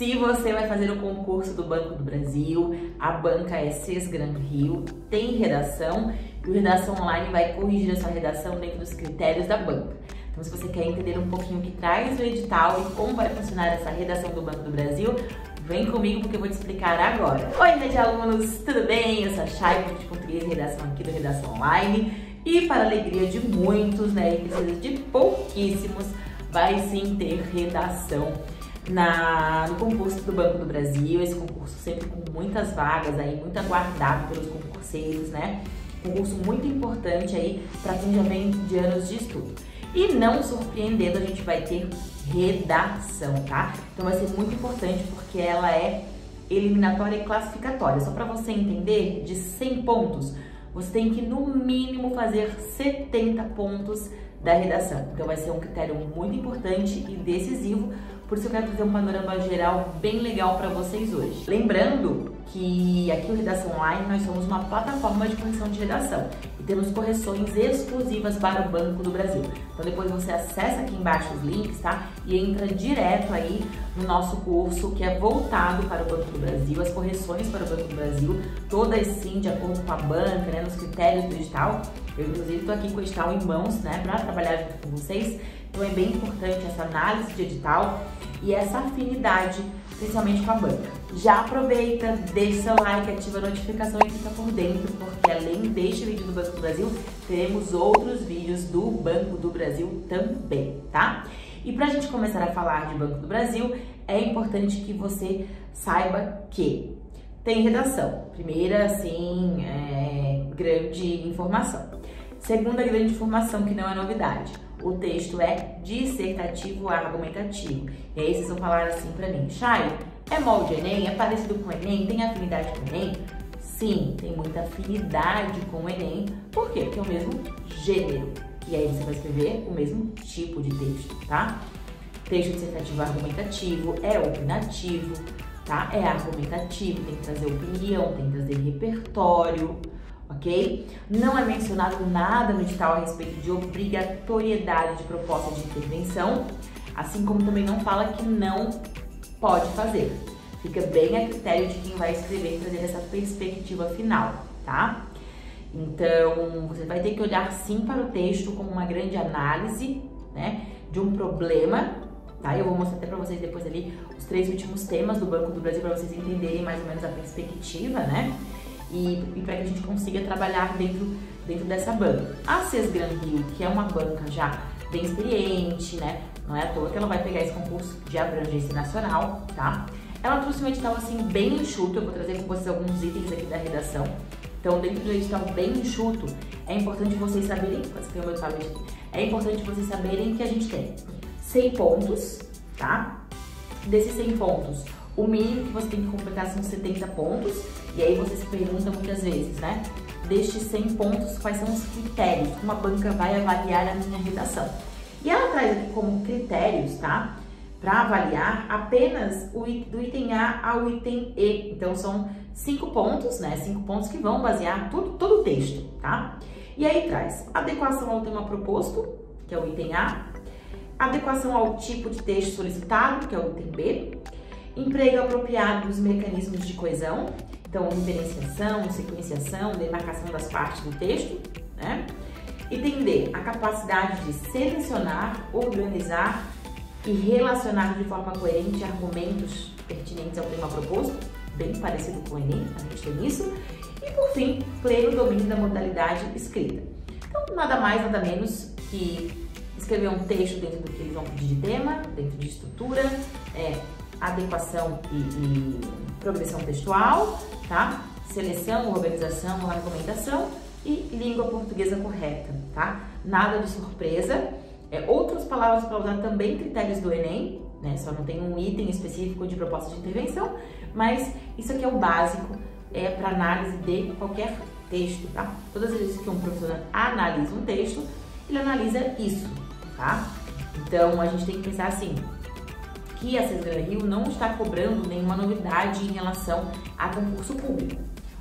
Se você vai fazer o concurso do Banco do Brasil, a banca é Sesgram Rio, tem redação e o Redação Online vai corrigir a sua redação dentro dos critérios da banca. Então, se você quer entender um pouquinho o que traz o edital e como vai funcionar essa redação do Banco do Brasil, vem comigo porque eu vou te explicar agora. Oi, rede alunos, tudo bem? Eu sou a Chay, de português redação aqui do Redação Online. E para alegria de muitos, né, e precisa de pouquíssimos, vai sim ter redação na, no concurso do Banco do Brasil, esse concurso sempre com muitas vagas aí, muito aguardado pelos concurseiros, né? Concurso muito importante aí para quem já vem de anos de estudo. E não surpreendendo, a gente vai ter redação, tá? Então vai ser muito importante porque ela é eliminatória e classificatória. Só para você entender, de 100 pontos, você tem que no mínimo fazer 70 pontos da redação. Então vai ser um critério muito importante e decisivo, por isso eu quero trazer um panorama geral bem legal para vocês hoje. Lembrando que aqui o Redação Online nós somos uma plataforma de correção de redação e temos correções exclusivas para o Banco do Brasil. Então depois você acessa aqui embaixo os links, tá? E entra direto aí no nosso curso que é voltado para o Banco do Brasil, as correções para o Banco do Brasil, todas sim de acordo com a banca, né, nos critérios do edital. Eu inclusive estou aqui com o edital em mãos, né, para trabalhar junto com vocês. Então é bem importante essa análise de edital e essa afinidade, principalmente com a banca. Já aproveita, deixa seu like, ativa a notificação e fica por dentro, porque além deste vídeo do Banco do Brasil, teremos outros vídeos do Banco do Brasil também, tá? E para a gente começar a falar de Banco do Brasil, é importante que você saiba que tem redação. Primeira, assim, é, grande informação. Segunda grande informação, que não é novidade o texto é dissertativo argumentativo. E aí vocês vão falar assim para mim, Chay, é molde Enem? É parecido com o Enem? Tem afinidade com o Enem? Sim, tem muita afinidade com o Enem. Por quê? Porque é o mesmo gênero. E aí você vai escrever o mesmo tipo de texto, tá? Texto dissertativo argumentativo é opinativo, tá? É argumentativo, tem que trazer opinião, tem que trazer repertório, ok? Não é mencionado nada no edital a respeito de obrigatoriedade de proposta de intervenção, assim como também não fala que não pode fazer. Fica bem a critério de quem vai escrever e trazer essa perspectiva final, tá? Então, você vai ter que olhar sim para o texto como uma grande análise, né, de um problema, tá? Eu vou mostrar até para vocês depois ali os três últimos temas do Banco do Brasil para vocês entenderem mais ou menos a perspectiva, né? E, e para que a gente consiga trabalhar dentro, dentro dessa banca. A Sesgram Rio, que é uma banca já bem experiente, né? Não é à toa que ela vai pegar esse concurso de abrangência nacional, tá? Ela trouxe um edital assim bem enxuto, eu vou trazer com vocês alguns itens aqui da redação. Então, dentro do edital bem enxuto, é importante vocês saberem, é importante vocês saberem que a gente tem 100 pontos, tá? Desses 100 pontos, o mínimo que você tem que completar são 70 pontos. E aí você se pergunta muitas vezes, né? Destes 100 pontos, quais são os critérios? Como a banca vai avaliar a minha redação? E ela traz aqui como critérios, tá? Para avaliar apenas o, do item A ao item E. Então são cinco pontos, né? Cinco pontos que vão basear tudo, todo o texto, tá? E aí traz adequação ao tema proposto, que é o item A, adequação ao tipo de texto solicitado, que é o item B, emprego apropriado dos mecanismos de coesão, então referenciação, sequenciação, demarcação das partes do texto, né? Entender a capacidade de selecionar, organizar e relacionar de forma coerente argumentos pertinentes ao tema proposto, bem parecido com o Enem, a gente tem isso. E por fim, pleno domínio da modalidade escrita. Então, nada mais, nada menos que escrever um texto dentro do que eles vão pedir de tema, dentro de estrutura, é, adequação e, e progressão textual, tá? Seleção, organização, argumentação e língua portuguesa correta, tá? Nada de surpresa. É, outras palavras para usar também critérios do Enem, né? Só não tem um item específico de proposta de intervenção, mas isso aqui é o básico é para análise de qualquer texto, tá? Todas as vezes que um professor analisa um texto, ele analisa isso, tá? Então a gente tem que pensar assim, que a Cesar Rio não está cobrando nenhuma novidade em relação a concurso público.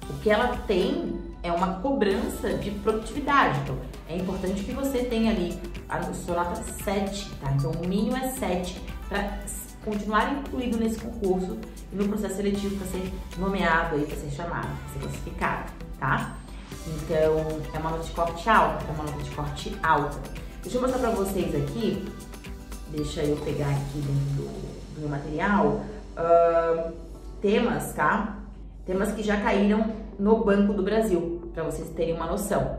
O que ela tem é uma cobrança de produtividade. Então, é importante que você tenha ali a sua nota 7, tá? Então, o mínimo é 7 para continuar incluído nesse concurso e no processo seletivo para ser nomeado aí, para ser chamado, para ser classificado, tá? Então, é uma nota de corte alta, é uma nota de corte alta. Deixa eu mostrar para vocês aqui, deixa eu pegar aqui dentro do, do meu material, uh, temas, tá? Temas que já caíram no Banco do Brasil, para vocês terem uma noção.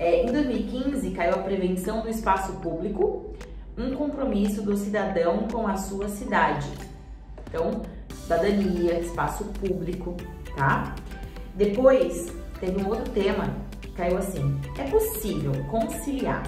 É, em 2015, caiu a prevenção do espaço público, um compromisso do cidadão com a sua cidade. Então, cidadania, espaço público, tá? Depois, teve um outro tema que caiu assim: é possível conciliar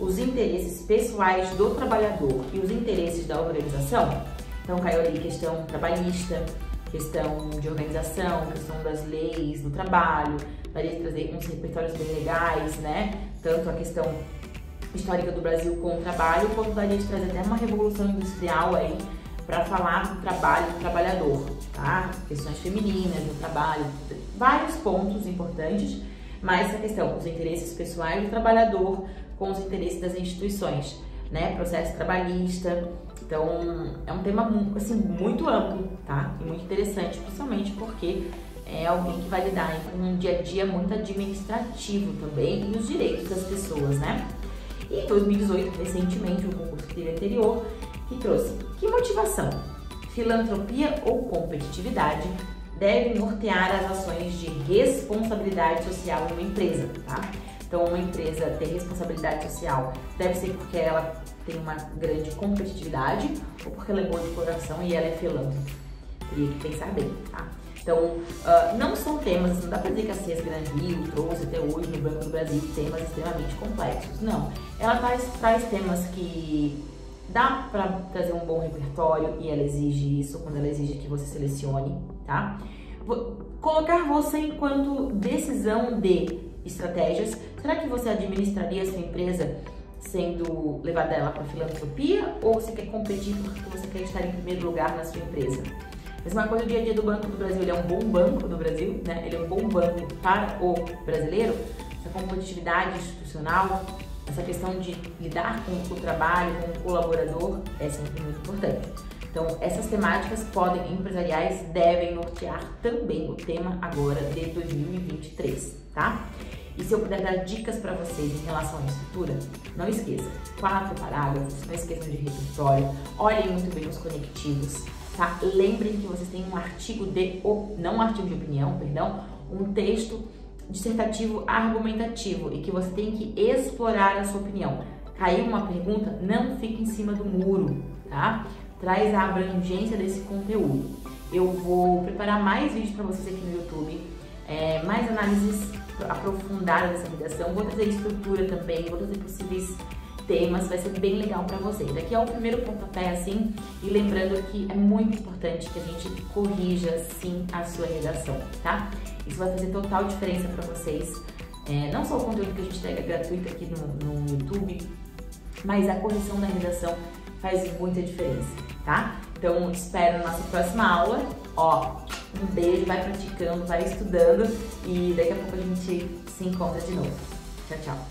os interesses pessoais do trabalhador e os interesses da organização? Então, caiu ali questão trabalhista, questão de organização, questão das leis do trabalho, daria trazer uns repertórios bem legais, né? Tanto a questão histórica do Brasil com o trabalho, quanto daria de trazer até uma revolução industrial aí para falar do trabalho do trabalhador, tá? Questões femininas no trabalho, vários pontos importantes, mas essa questão, os interesses pessoais do trabalhador com os interesses das instituições, né? Processo trabalhista. Então, é um tema assim muito amplo, tá? E muito interessante, principalmente porque é alguém que vai lidar com um dia a dia muito administrativo também e os direitos das pessoas, né? E em 2018, recentemente, o concurso que teve anterior, que trouxe que motivação, filantropia ou competitividade devem nortear as ações de responsabilidade social em uma empresa, tá? Então, uma empresa ter responsabilidade social deve ser porque ela tem uma grande competitividade ou porque ela é boa de coração e ela é filântropa. Teria que pensar bem, tá? Então, uh, não são temas, não dá para dizer que a CES Gran Rio trouxe até hoje no Banco do Brasil temas extremamente complexos. Não. Ela traz, traz temas que dá para trazer um bom repertório e ela exige isso quando ela exige que você selecione, tá? Colocar você enquanto decisão de estratégias. Será que você administraria a sua empresa sendo levada ela para filantropia ou você quer competir porque você quer estar em primeiro lugar na sua empresa? Mesma coisa o dia a dia do Banco do Brasil, ele é um bom banco do Brasil, né? Ele é um bom banco para o brasileiro. Essa competitividade institucional, essa questão de lidar com o trabalho, com o colaborador, é sempre muito importante. Então, essas temáticas podem, empresariais, devem nortear também o tema agora de 2023, tá? E se eu puder dar dicas para vocês em relação à estrutura, não esqueça, quatro parágrafos, não esqueçam de repertório, olhem muito bem os conectivos, tá? Lembrem que vocês têm um artigo de, não um artigo de opinião, perdão, um texto dissertativo argumentativo e que você tem que explorar a sua opinião. Caiu uma pergunta, não fique em cima do muro, tá? Traz a abrangência desse conteúdo. Eu vou preparar mais vídeos para vocês aqui no YouTube, é, mais análises aprofundadas dessa redação, vou trazer estrutura também, vou trazer possíveis temas, vai ser bem legal para vocês. Aqui é o primeiro pontapé, assim, e lembrando que é muito importante que a gente corrija, sim, a sua redação, tá? Isso vai fazer total diferença para vocês. É, não só o conteúdo que a gente entrega gratuito aqui no, no YouTube, mas a correção da redação faz muita diferença, tá? Então, espero na nossa próxima aula. Ó, um beijo, vai praticando, vai estudando e daqui a pouco a gente se encontra de novo. Tchau, tchau.